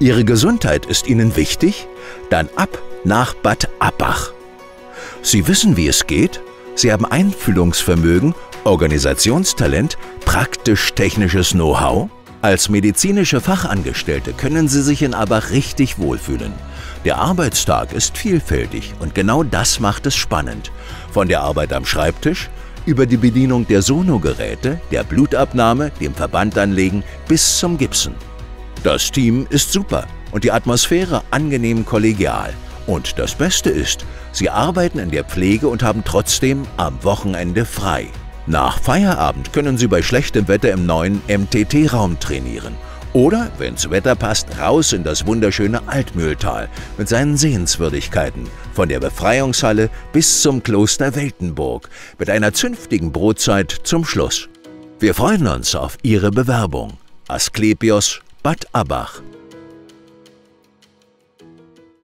Ihre Gesundheit ist Ihnen wichtig? Dann ab nach Bad Abbach. Sie wissen, wie es geht? Sie haben Einfühlungsvermögen, Organisationstalent, praktisch-technisches Know-how? Als medizinische Fachangestellte können Sie sich in Abbach richtig wohlfühlen. Der Arbeitstag ist vielfältig und genau das macht es spannend. Von der Arbeit am Schreibtisch über die Bedienung der Sonogeräte, der Blutabnahme, dem Verbandanlegen bis zum Gipsen. Das Team ist super und die Atmosphäre angenehm kollegial. Und das Beste ist, Sie arbeiten in der Pflege und haben trotzdem am Wochenende frei. Nach Feierabend können Sie bei schlechtem Wetter im neuen MTT-Raum trainieren. Oder, wenn's Wetter passt, raus in das wunderschöne Altmühltal mit seinen Sehenswürdigkeiten, von der Befreiungshalle bis zum Kloster Weltenburg, mit einer zünftigen Brotzeit zum Schluss. Wir freuen uns auf Ihre Bewerbung. Asklepios, Bad Abbach.